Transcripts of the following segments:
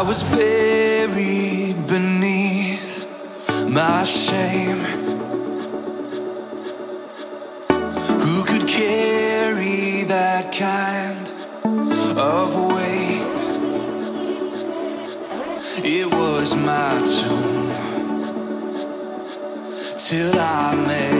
I was buried beneath my shame. Who could carry that kind of weight? It was my tomb till I made.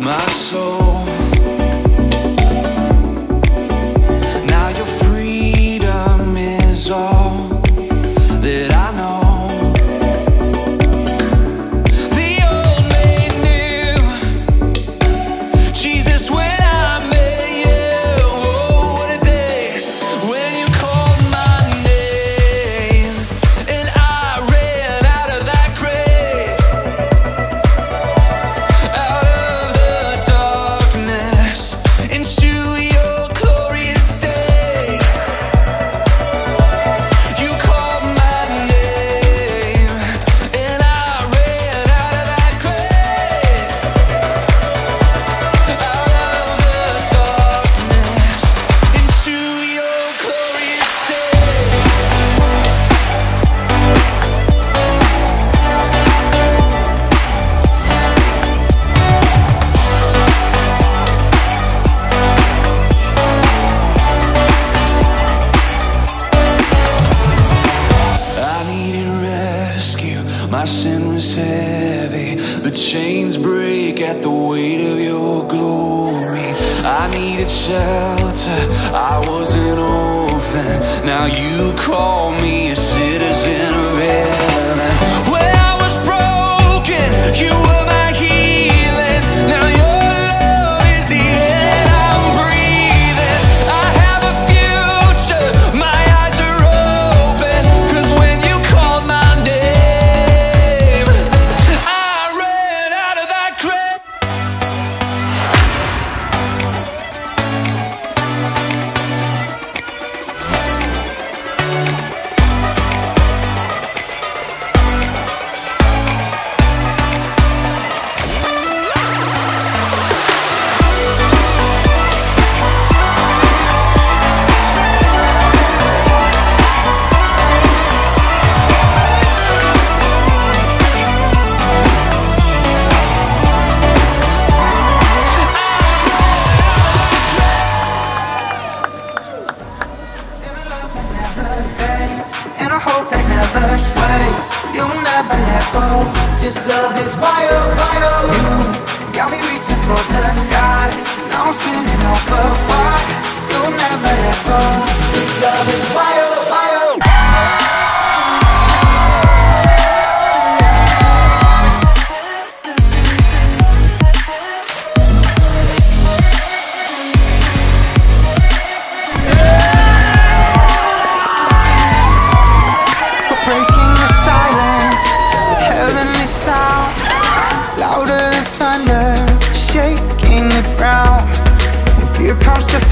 my soul. shelter. I was an orphan. Now you call me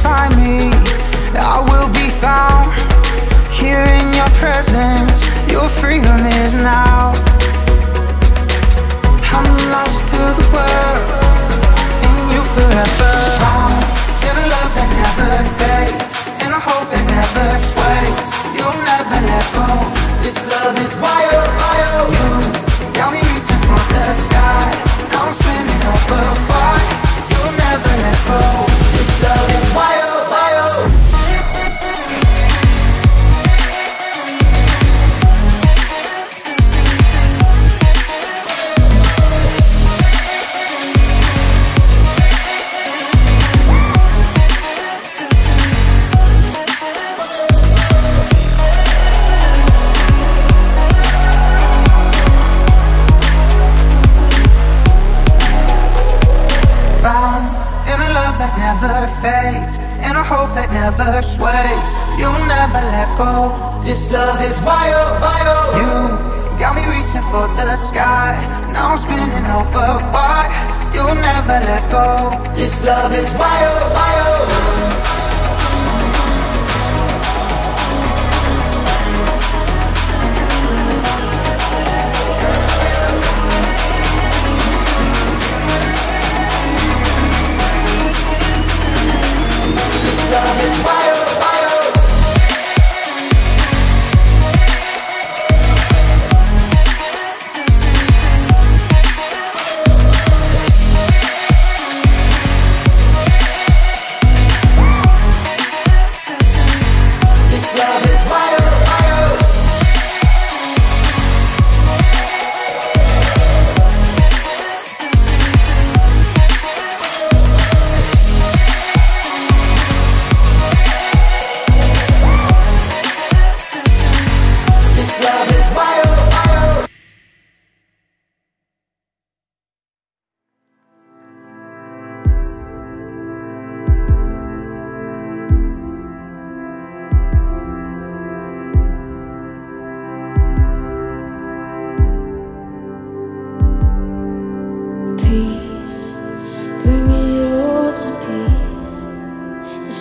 find me, I will be found here in your presence. Your freedom is now. I'm lost to the world, and you forever. That never sways. You'll never let go. This love is wild, wild. You got me reaching for the sky. Now I'm spinning over why you'll never let go. This love is wild, wild.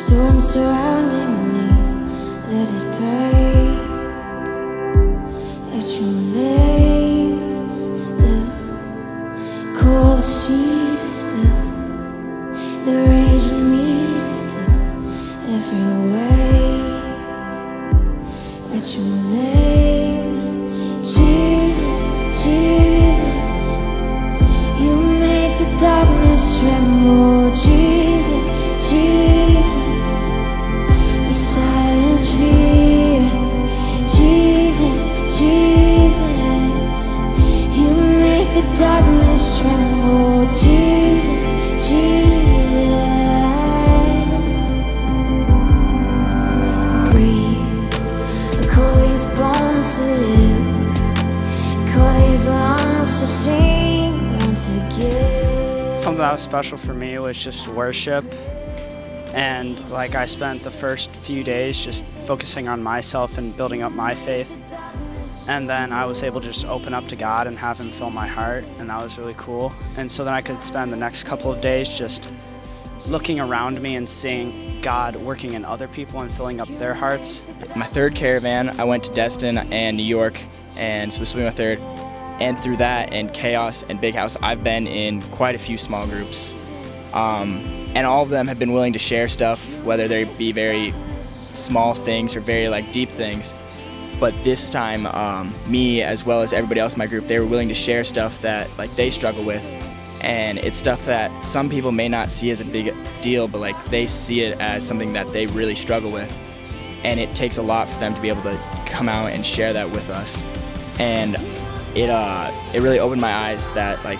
Storm surrounding me, let it break. At your name, still, call the sea to still, the rage in me to still, every wave. At your name, Jesus, Jesus. You make the darkness tremble, darkness tremble, Jesus, Jesus. Breathe, call these bones to live. Call these lungs to sing once again. something that was special for me was just worship and like i spent the first few days just focusing on myself and building up my faith and then i was able to just open up to god and have him fill my heart and that was really cool and so then i could spend the next couple of days just looking around me and seeing god working in other people and filling up their hearts My third caravan, I went to Destin and New York, and so this will be my third. And through that and Chaos and Big House, I've been in quite a few small groups. Um, and all of them have been willing to share stuff, whether they be very small things or very like deep things. But this time, um, me as well as everybody else in my group, they were willing to share stuff that like they struggle with, and it's stuff that some people may not see as a big deal, but like they see it as something that they really struggle with, and it takes a lot for them to be able to come out and share that with us. And it uh, it really opened my eyes that like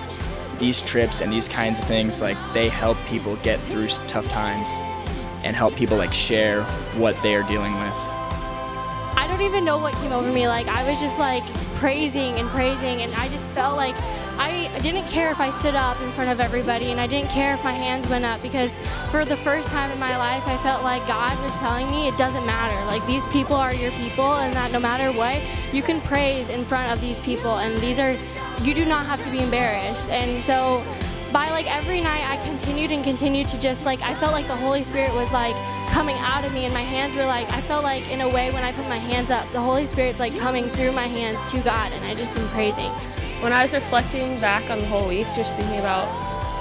these trips and these kinds of things like they help people get through tough times and help people like share what they are dealing with. I don't even know what came over me. Like I was just like praising and praising, and I just felt like I didn't care if I stood up in front of everybody, and I didn't care if my hands went up because for the first time in my life, I felt like God was telling me it doesn't matter. Like these people are your people, and that no matter what, you can praise in front of these people, and these are you do not have to be embarrassed. And so by like every night I continued and continued to just like I felt like the Holy Spirit was like coming out of me and my hands were like I felt like in a way when I put my hands up the Holy Spirit's like coming through my hands to God and I just am praising. When I was reflecting back on the whole week just thinking about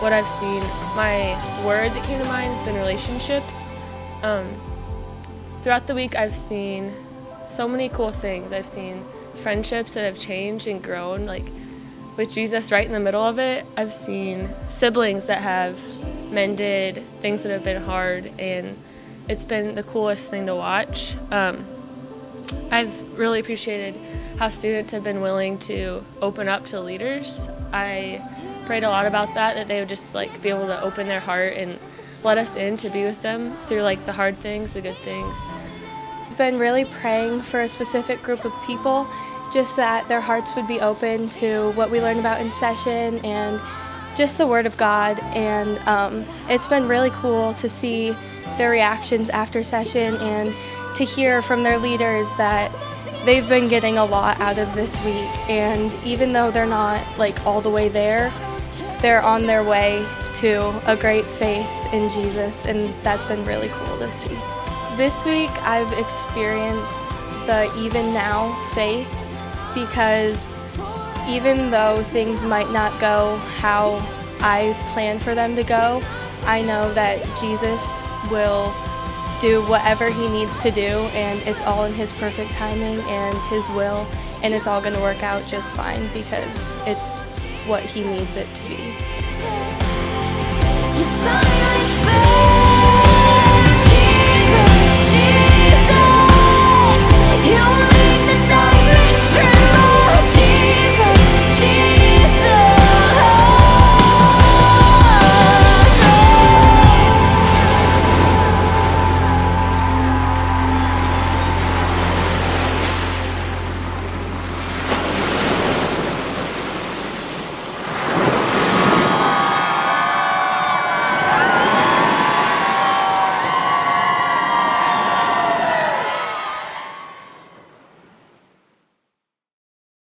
what I've seen my word that came to mind has been relationships. Um, throughout the week I've seen so many cool things. I've seen friendships that have changed and grown like with Jesus right in the middle of it, I've seen siblings that have mended things that have been hard, and it's been the coolest thing to watch. Um, I've really appreciated how students have been willing to open up to leaders. I prayed a lot about that, that they would just like be able to open their heart and let us in to be with them through like the hard things, the good things. I've been really praying for a specific group of people just that their hearts would be open to what we learn about in session and just the Word of God. And um, it's been really cool to see their reactions after session and to hear from their leaders that they've been getting a lot out of this week. And even though they're not like all the way there, they're on their way to a great faith in Jesus, and that's been really cool to see. This week, I've experienced the even now faith because even though things might not go how I plan for them to go, I know that Jesus will do whatever he needs to do and it's all in his perfect timing and his will and it's all going to work out just fine because it's what he needs it to be. Jesus, Jesus,